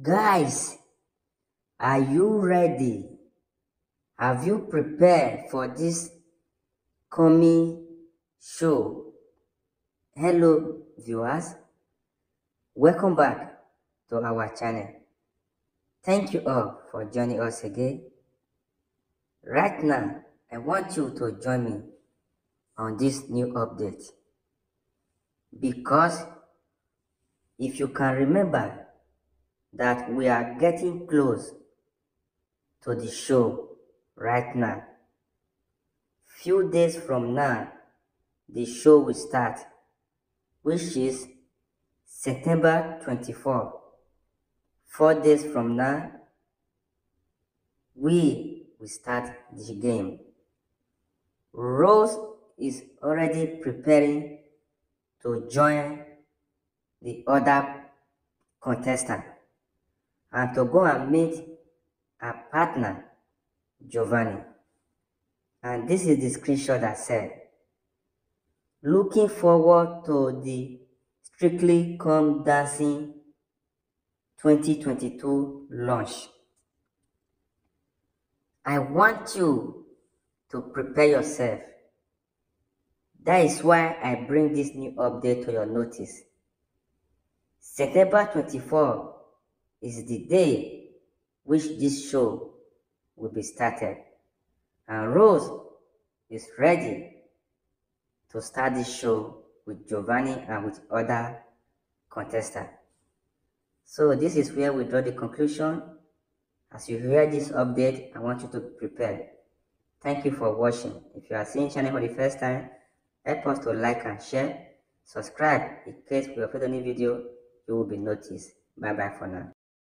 Guys, are you ready? Have you prepared for this coming show? Hello, viewers. Welcome back to our channel. Thank you all for joining us again. Right now, I want you to join me on this new update because if you can remember that we are getting close to the show right now. Few days from now, the show will start, which is September 24. Four days from now, we will start the game. Rose is already preparing to join the other contestant and to go and meet her partner, Giovanni. And this is the screenshot that said, looking forward to the Strictly Come Dancing 2022 launch. I want you to prepare yourself. That is why I bring this new update to your notice. September 24 is the day which this show will be started. And Rose is ready to start this show with Giovanni and with other contestants. So this is where we draw the conclusion. As you hear this update, I want you to prepare. Thank you for watching. If you are seeing channel for the first time, help us to like and share. Subscribe in case we upload a new video, you will be noticed. Bye bye for now.